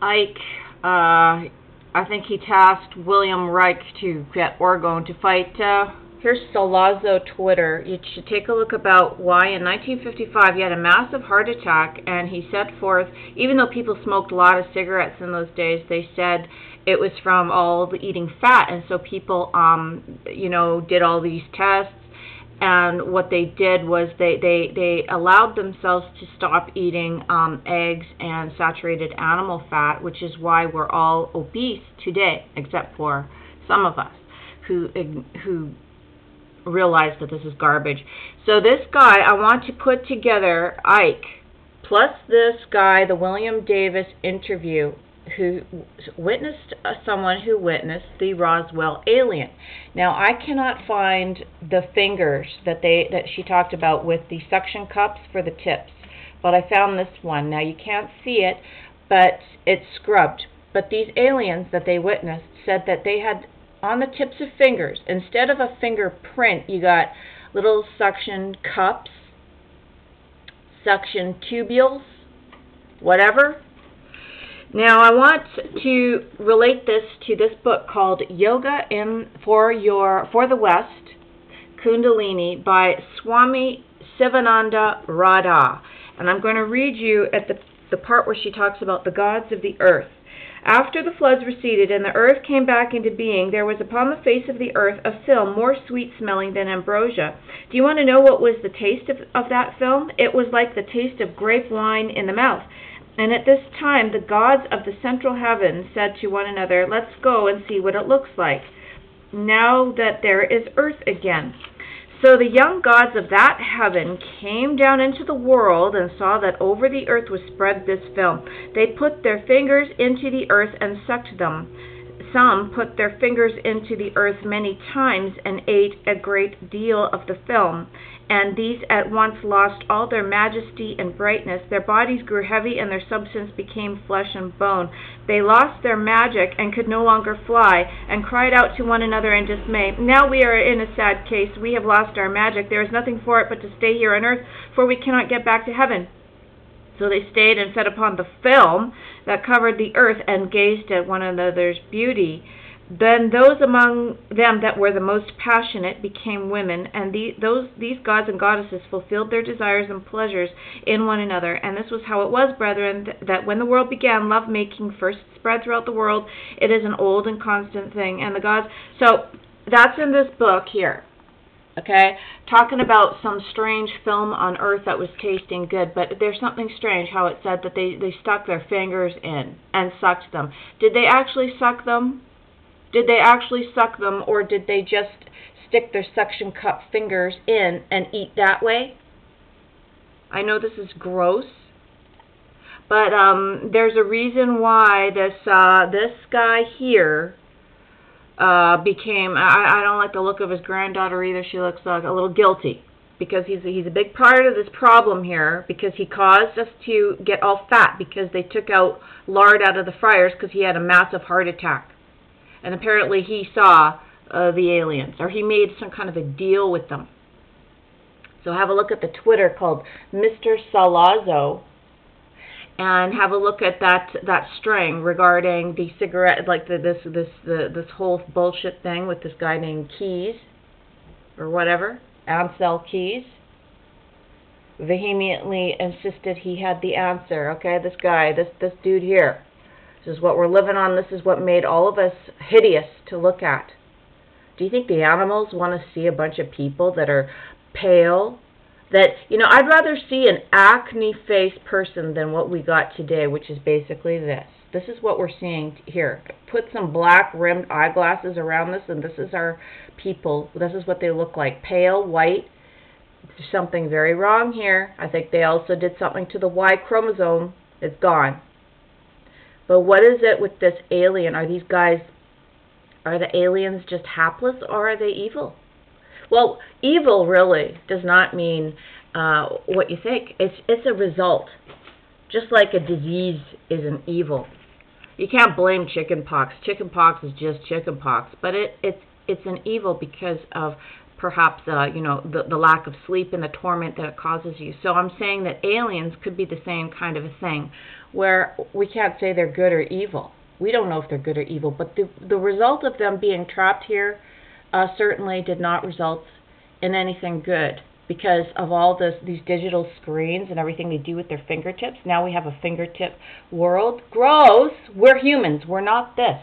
Ike, uh, I think he tasked William Reich to get Orgone to fight. Uh, here's Sollozzo Twitter. You should take a look about why in 1955 he had a massive heart attack, and he set forth, even though people smoked a lot of cigarettes in those days, they said it was from all the eating fat, and so people, um, you know, did all these tests and what they did was they they they allowed themselves to stop eating um, eggs and saturated animal fat, which is why we're all obese today, except for some of us who who realize that this is garbage. So this guy, I want to put together Ike plus this guy, the William Davis interview who witnessed uh, someone who witnessed the Roswell alien. Now I cannot find the fingers that they that she talked about with the suction cups for the tips, but I found this one. Now you can't see it, but it's scrubbed. But these aliens that they witnessed said that they had on the tips of fingers instead of a fingerprint, you got little suction cups, suction tubules, whatever now I want to relate this to this book called Yoga in for your for the West Kundalini by Swami Sivananda Radha. And I'm going to read you at the the part where she talks about the gods of the earth. After the floods receded and the earth came back into being, there was upon the face of the earth a film more sweet smelling than ambrosia. Do you want to know what was the taste of, of that film? It was like the taste of grape wine in the mouth. And at this time the gods of the central heaven said to one another, Let's go and see what it looks like, now that there is earth again. So the young gods of that heaven came down into the world and saw that over the earth was spread this film. They put their fingers into the earth and sucked them. Some put their fingers into the earth many times and ate a great deal of the film and these at once lost all their majesty and brightness. Their bodies grew heavy, and their substance became flesh and bone. They lost their magic and could no longer fly, and cried out to one another in dismay. Now we are in a sad case. We have lost our magic. There is nothing for it but to stay here on earth, for we cannot get back to heaven. So they stayed and fed upon the film that covered the earth and gazed at one another's beauty. Then those among them that were the most passionate became women, and the, those these gods and goddesses fulfilled their desires and pleasures in one another. And this was how it was, brethren, that when the world began, love making first spread throughout the world. It is an old and constant thing. And the gods. So that's in this book here. Okay, talking about some strange film on Earth that was tasting good, but there's something strange how it said that they they stuck their fingers in and sucked them. Did they actually suck them? Did they actually suck them or did they just stick their suction cup fingers in and eat that way? I know this is gross, but um, there's a reason why this uh, this guy here uh, became. I, I don't like the look of his granddaughter either. She looks like a little guilty because he's a, he's a big part of this problem here because he caused us to get all fat because they took out lard out of the fryers because he had a massive heart attack and apparently he saw uh, the aliens, or he made some kind of a deal with them. So have a look at the Twitter called Mr. Sollozzo, and have a look at that that string regarding the cigarette, like the, this this the, this whole bullshit thing with this guy named Keys, or whatever, Ancel Keys. Vehemently insisted he had the answer. Okay, this guy, this this dude here. This is what we're living on. This is what made all of us hideous to look at. Do you think the animals want to see a bunch of people that are pale? That, you know, I'd rather see an acne faced person than what we got today, which is basically this. This is what we're seeing here. Put some black rimmed eyeglasses around this, and this is our people. This is what they look like pale, white. There's something very wrong here. I think they also did something to the Y chromosome. It's gone. But what is it with this alien? Are these guys, are the aliens just hapless or are they evil? Well, evil really does not mean uh, what you think. It's it's a result. Just like a disease is an evil. You can't blame chickenpox. Chickenpox is just chickenpox, but it it's it's an evil because of perhaps uh, you know the the lack of sleep and the torment that it causes you. So I'm saying that aliens could be the same kind of a thing where we can't say they're good or evil. We don't know if they're good or evil, but the the result of them being trapped here uh, certainly did not result in anything good because of all this these digital screens and everything they do with their fingertips. Now we have a fingertip world. Gross. We're humans. We're not this.